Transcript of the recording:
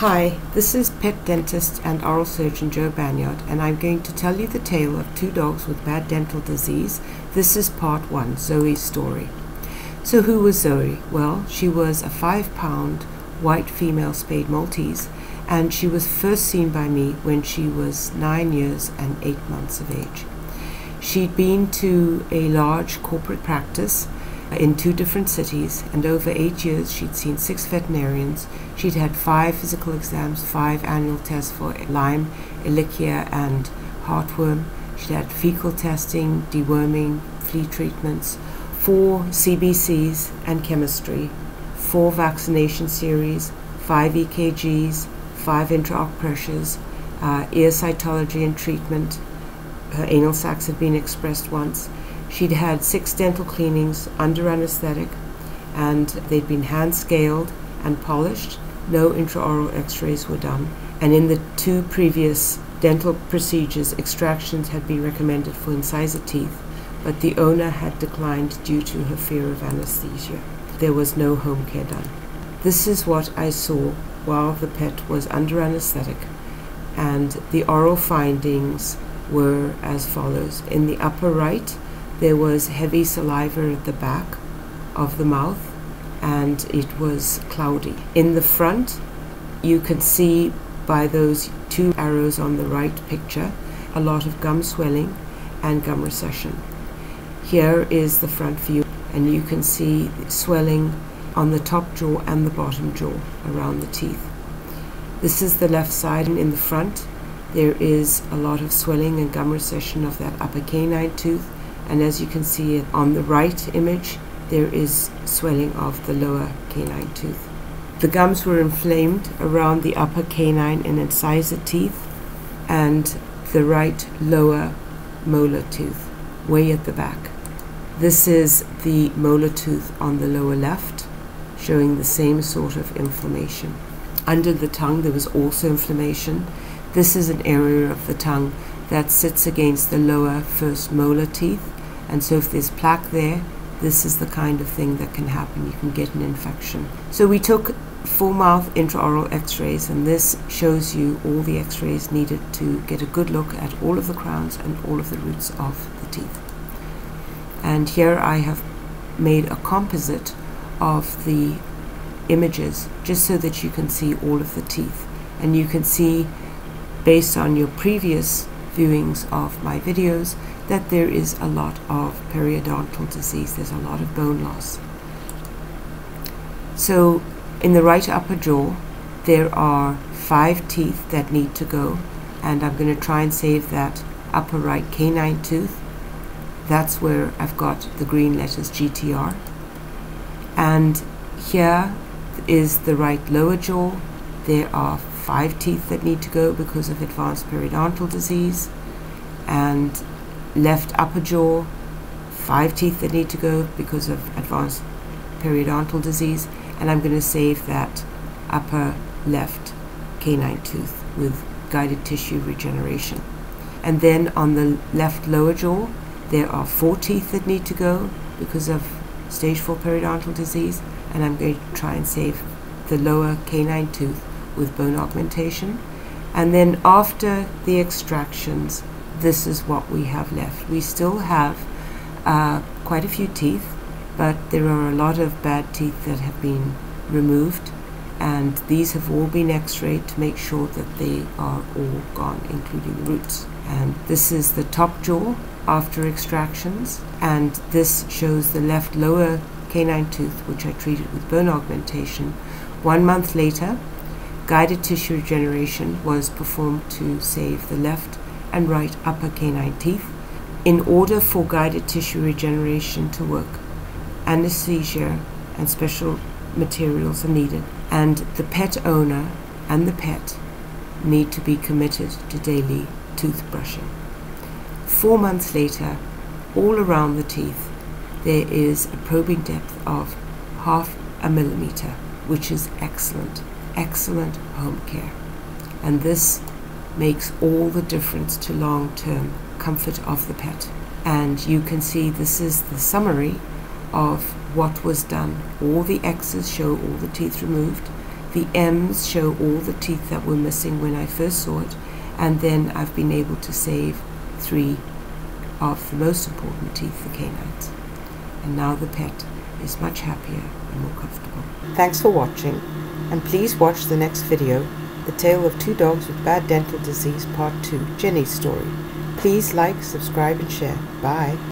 Hi, this is pet dentist and oral surgeon Jo Banyard, and I'm going to tell you the tale of two dogs with bad dental disease. This is part one Zoey's story. So, who was Zoey? Well, she was a five pound white female spayed Maltese, and she was first seen by me when she was nine years and eight months of age. She'd been to a large corporate practice in two different cities, and over eight years she'd seen six veterinarians. She'd had five physical exams, five annual tests for Lyme, Ehrlichia, and heartworm. She'd had fecal testing, deworming, flea treatments, four CBCs and chemistry, four vaccination series, five EKGs, five intraocular pressures, uh, ear cytology and treatment. Her anal sacs had been expressed once She'd had six dental cleanings under anesthetic, and they'd been hand scaled and polished. No intraoral x rays were done. And in the two previous dental procedures, extractions had been recommended for incisor teeth, but the owner had declined due to her fear of anesthesia. There was no home care done. This is what I saw while the pet was under anesthetic, and the oral findings were as follows. In the upper right, there was heavy saliva at the back of the mouth and it was cloudy. In the front, you can see by those two arrows on the right picture a lot of gum swelling and gum recession. Here is the front view, and you can see swelling on the top jaw and the bottom jaw around the teeth. This is the left side, and in the front, there is a lot of swelling and gum recession of that upper canine tooth and as you can see on the right image there is swelling of the lower canine tooth. The gums were inflamed around the upper canine and incisor teeth and the right lower molar tooth, way at the back. This is the molar tooth on the lower left, showing the same sort of inflammation. Under the tongue, there was also inflammation. This is an area of the tongue that sits against the lower first molar teeth and so if there's plaque there, this is the kind of thing that can happen. You can get an infection. So we took full mouth intraoral x-rays and this shows you all the x-rays needed to get a good look at all of the crowns and all of the roots of the teeth. And here I have made a composite of the images just so that you can see all of the teeth. And you can see based on your previous viewings of my videos that there is a lot of periodontal disease, there's a lot of bone loss. So in the right upper jaw, there are five teeth that need to go, and I'm going to try and save that upper right canine tooth. That's where I've got the green letters GTR. And here is the right lower jaw. There are five teeth that need to go because of advanced periodontal disease. And left upper jaw, five teeth that need to go because of advanced periodontal disease, and I'm going to save that upper left canine tooth with guided tissue regeneration. And then on the left lower jaw, there are four teeth that need to go because of stage 4 periodontal disease, and I'm going to try and save the lower canine tooth with bone augmentation. And then after the extractions, this is what we have left. We still have uh, quite a few teeth, but there are a lot of bad teeth that have been removed, and these have all been x-rayed to make sure that they are all gone, including roots. And this is the top jaw after extractions, and this shows the left lower canine tooth, which I treated with bone augmentation. One month later, guided tissue regeneration was performed to save the left and right upper canine teeth in order for guided tissue regeneration to work. Anesthesia and special materials are needed, and the pet owner and the pet need to be committed to daily toothbrushing. Four months later, all around the teeth, there is a probing depth of half a millimeter, which is excellent, excellent home care. And this makes all the difference to long term comfort of the pet. And you can see this is the summary of what was done. All the X's show all the teeth removed. The M's show all the teeth that were missing when I first saw it, and then I've been able to save three of the most important teeth, the canines. And now the pet is much happier and more comfortable. Thanks for watching, and please watch the next video, The Tale of Two Dogs with Bad Dental Disease Part 2, Jenny's Story. Please like, subscribe, and share. Bye.